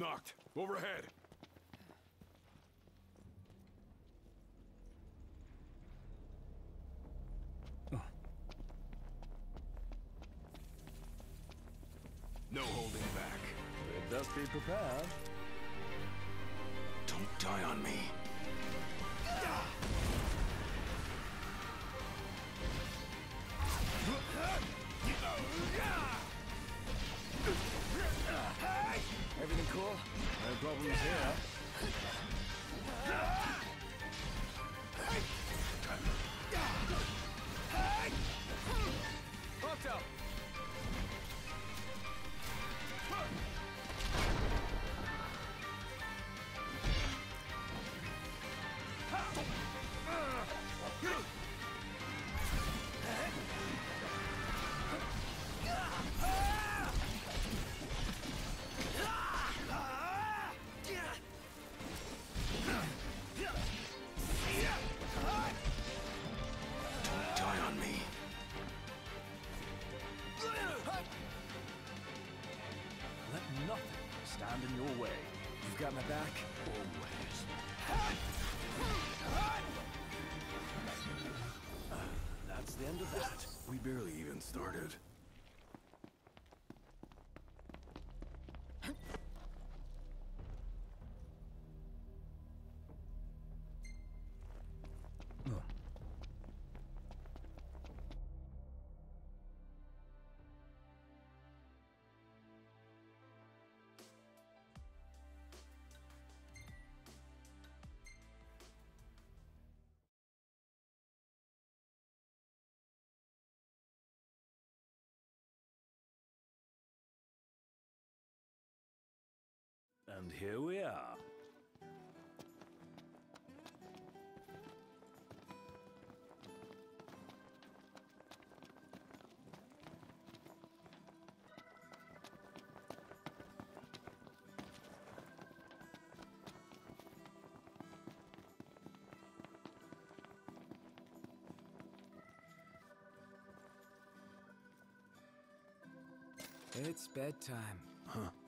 Noct. Overhead. No holding back. Best be prepared. Don't die on me. Got my back? Always. That's the end of that. We barely even started. And here we are. It's bedtime. Is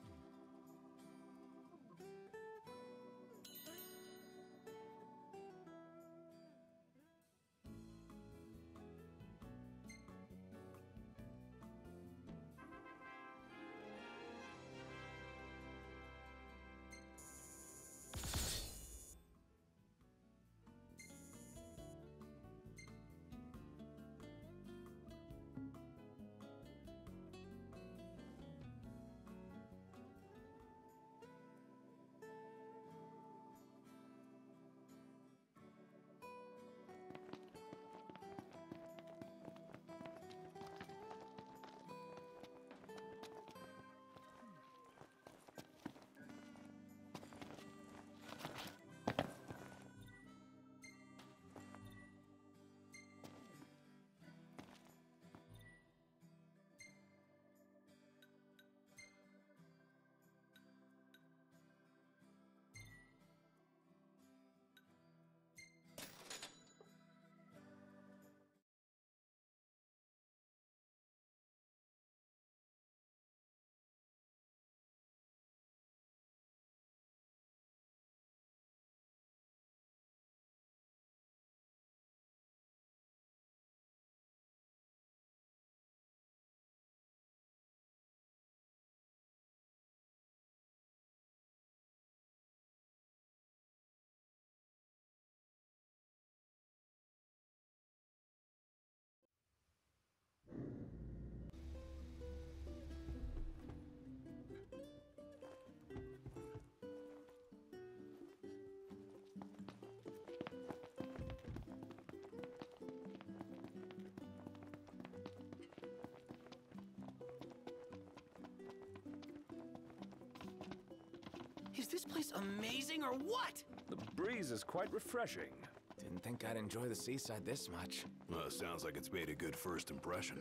this place amazing or what? The breeze is quite refreshing. Didn't think I'd enjoy the seaside this much. Well, sounds like it's made a good first impression.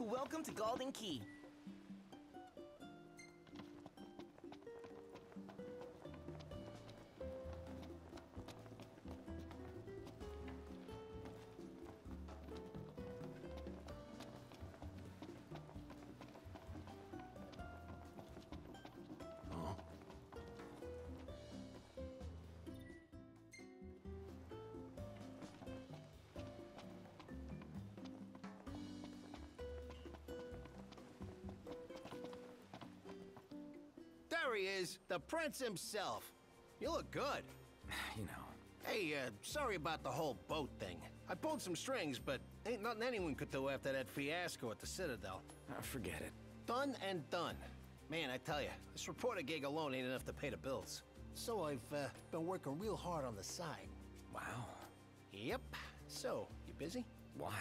Welcome to Galdin Quay. He is, the prince himself. You look good. You know. Hey, uh, sorry about the whole boat thing. I pulled some strings, but ain't nothing anyone could do after that fiasco at the Citadel. Uh, forget it. Done and done. Man, I tell you, this reporter gig alone ain't enough to pay the bills. So I've uh, been working real hard on the side. Wow. Yep. So, you busy? Why?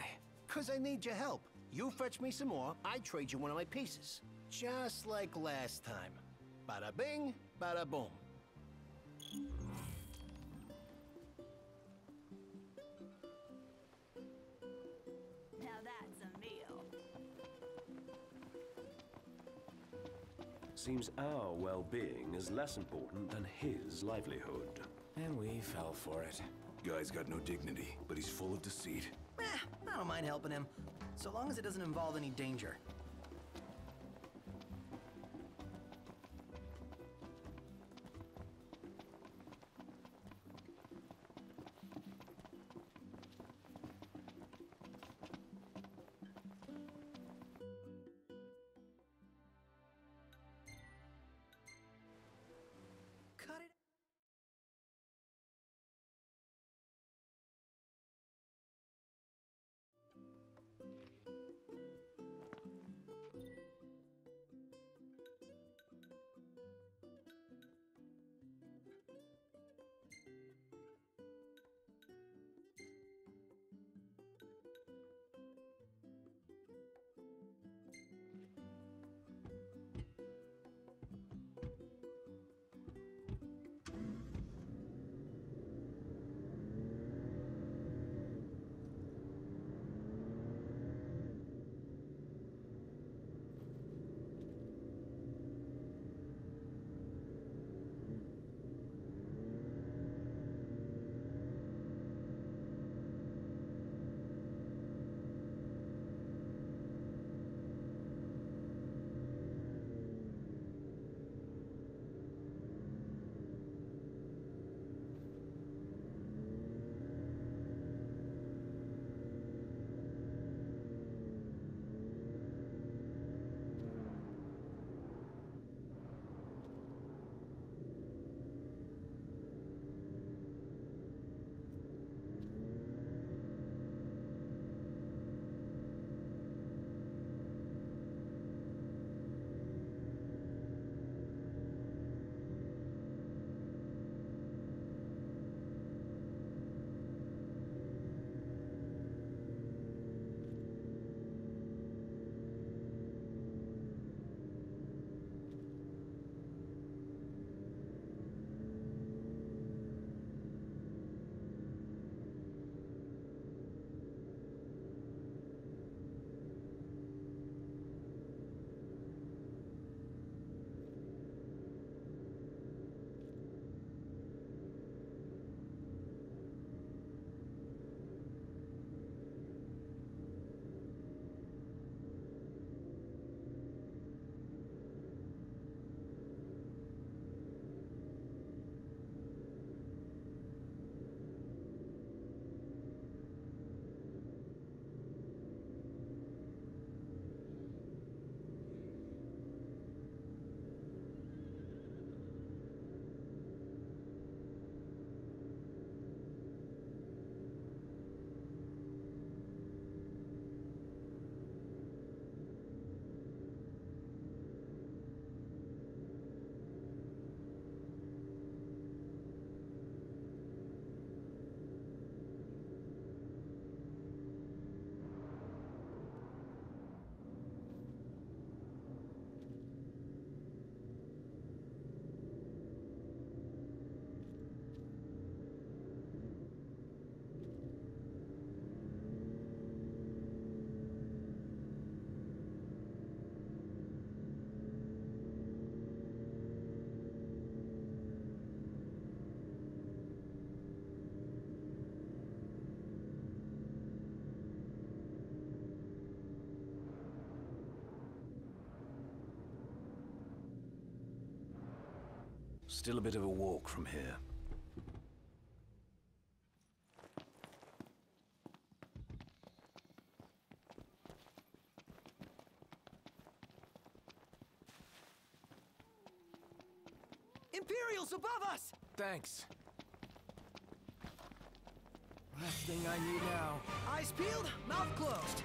Cause I need your help. You fetch me some more, I trade you one of my pieces. Just like last time. Bada bing, bada boom. Now that's a meal. Seems our well-being is less important than his livelihood. And we fell for it. Guy's got no dignity, but he's full of deceit. Eh, I don't mind helping him, so long as it doesn't involve any danger. Still a bit of a walk from here. Imperials above us! Thanks. Last thing I need now. Eyes peeled, mouth closed.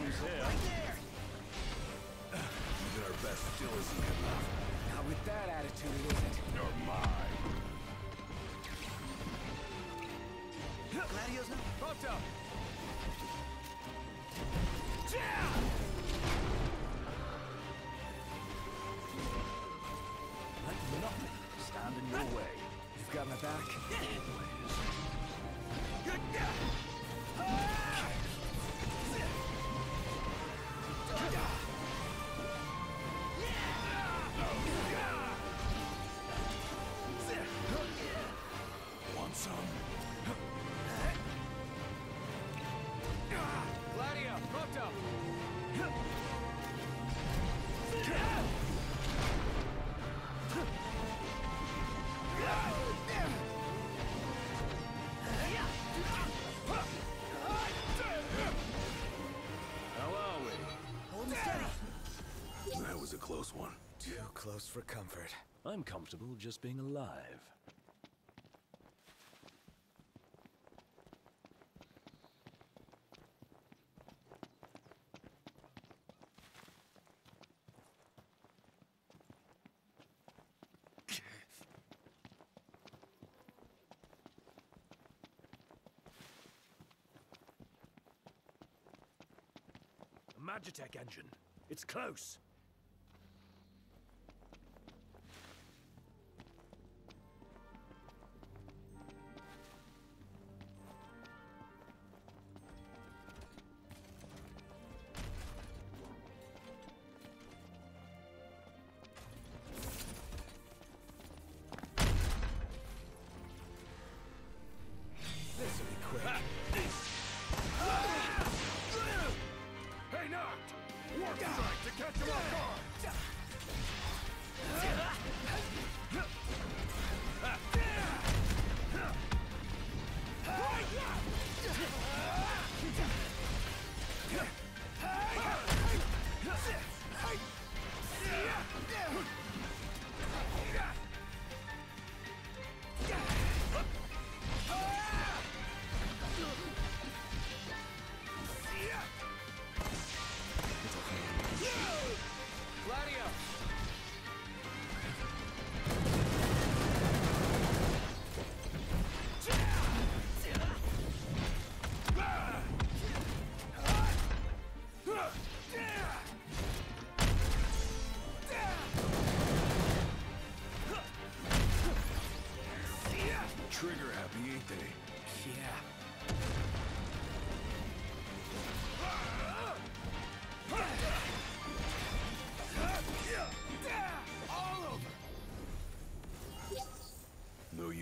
Problems here. Even our best still isn't good enough. Not with that attitude, it isn't. You're mine. Gladio's. Prompto! Let close one. Too close for comfort. I'm comfortable just being alive. A Magitech engine. It's close.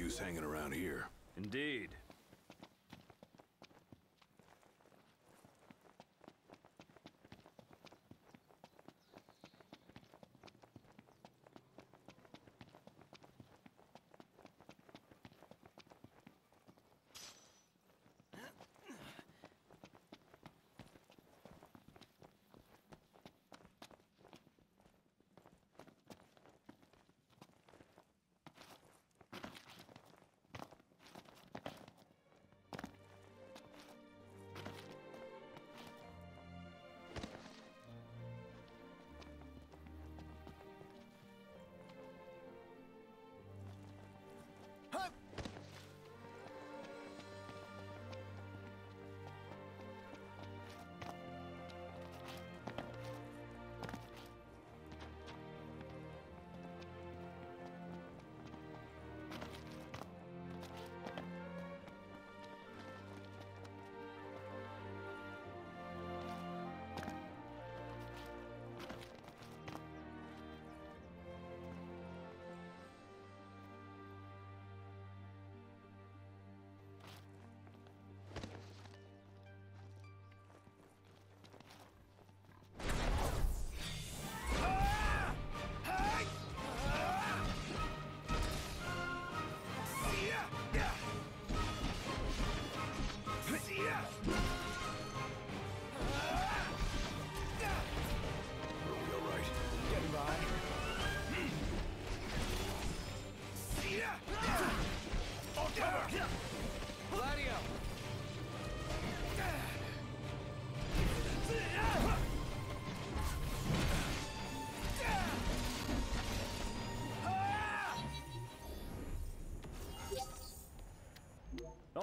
Use hanging around here. Indeed.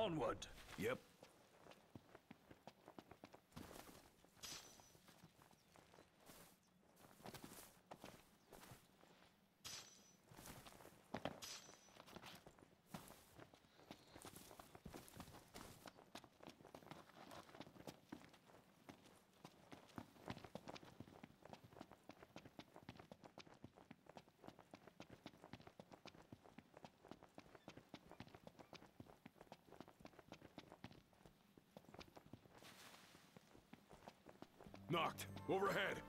Onward. Yep. Noct. Overhead.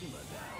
Simmer down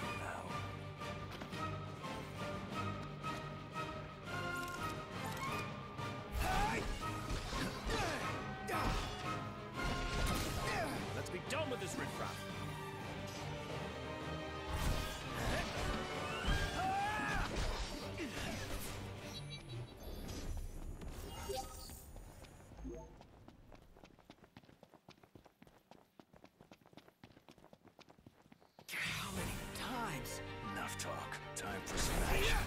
Enough talk. Time for smash.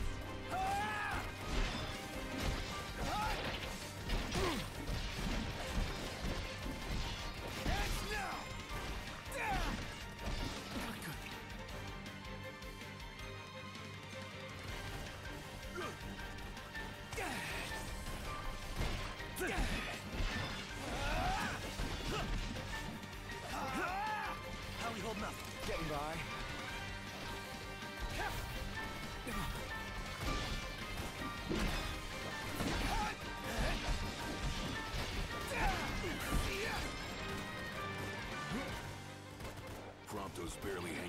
Ah! Barely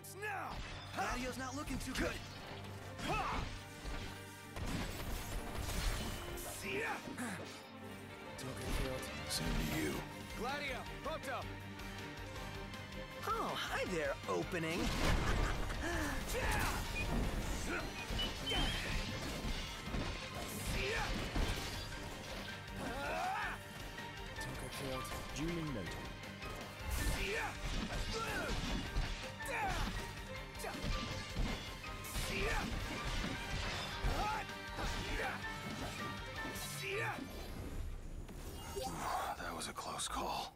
Dance now! Gladio's not looking too good. Token killed. Same to you. Gladio! Prompto! Oh, hi there, opening. Token killed. Duly noted. Was a close call.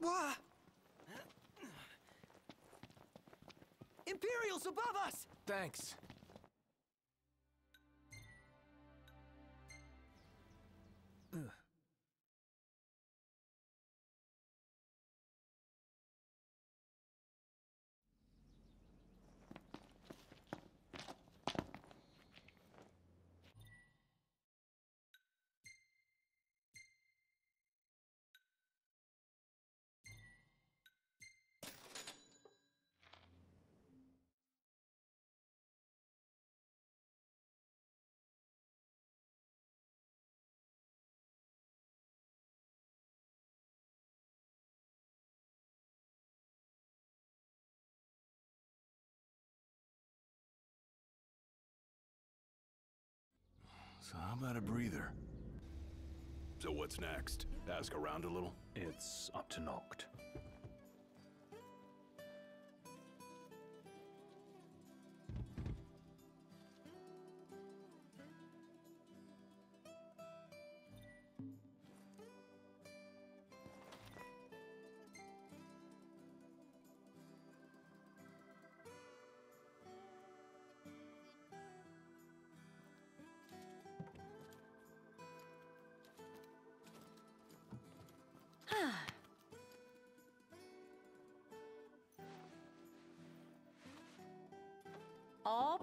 Wah! Imperials above us! Thanks. So how about a breather? So what's next? Ask around a little? It's up to Noct.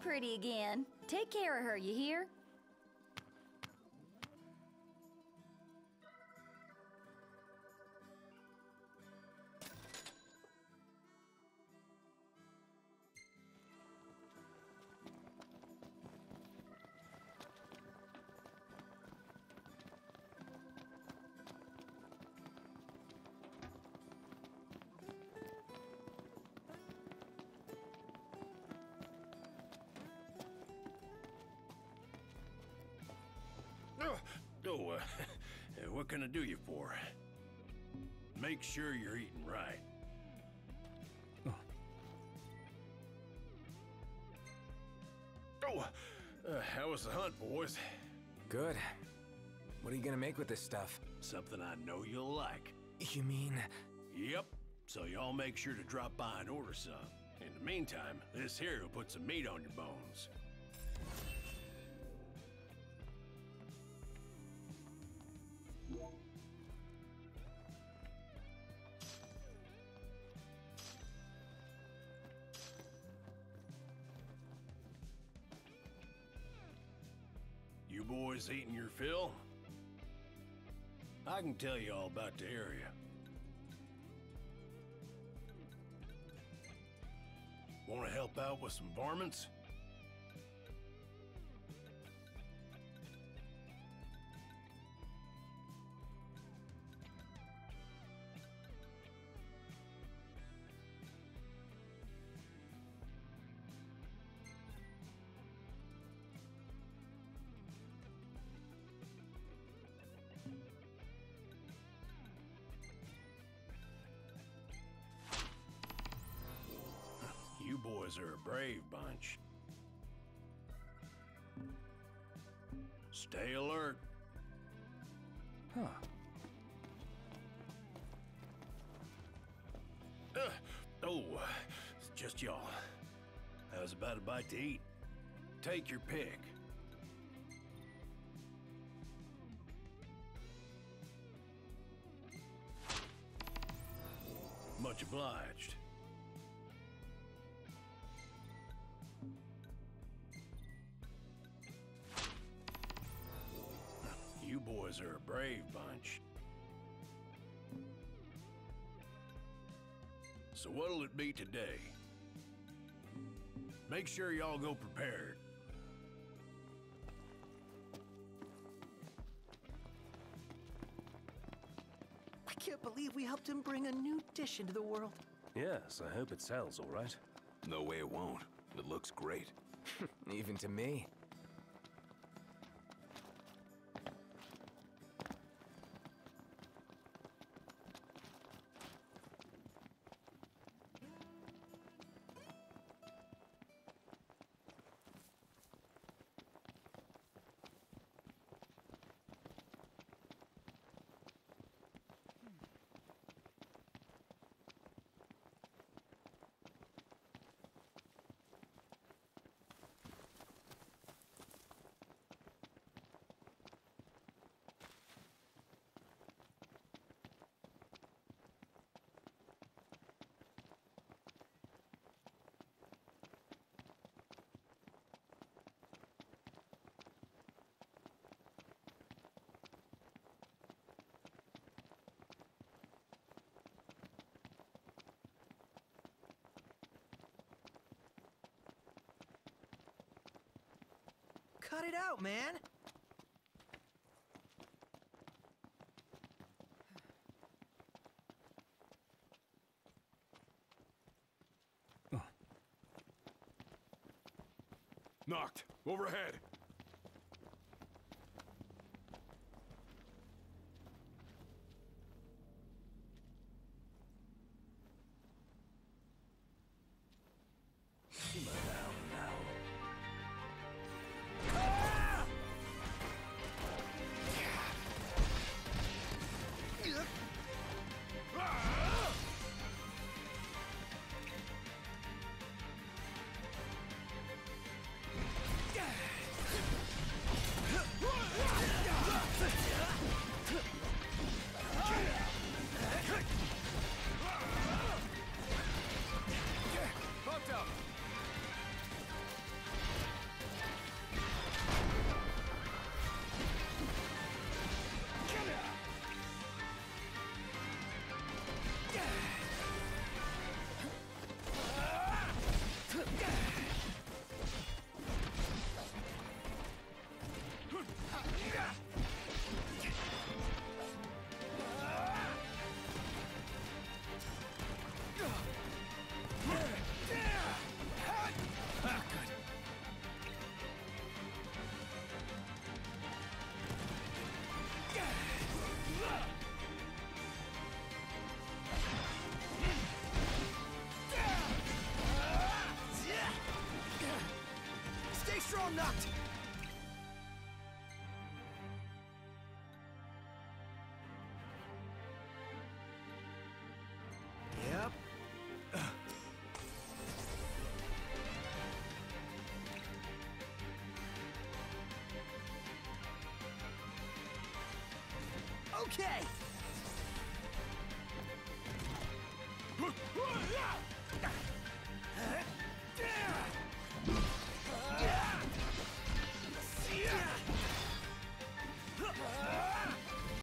Pretty again. Take care of her, you hear? Oh uh, what can I do you for? Make sure you're eating right. Oh, uh, how was the hunt, boys? Good. What are you gonna make with this stuff? Something I know you'll like. You mean... Yep. So y'all make sure to drop by and order some. In the meantime, this here will put some meat on your bones. Fill? I can tell you all about the area. Want to help out with some varmints? Stay alert. Huh. Uh, oh, it's just y'all. I was about a bite to eat. Take your pick. Much obliged. Boys are a brave bunch. So what'll it be today? Make sure y'all go prepared. I can't believe we helped him bring a new dish into the world. Yes, I hope it sells all right. No way it won't. It looks great. Even to me. Cut it out, man! Noct. Overhead. Noct! Yep. Okay.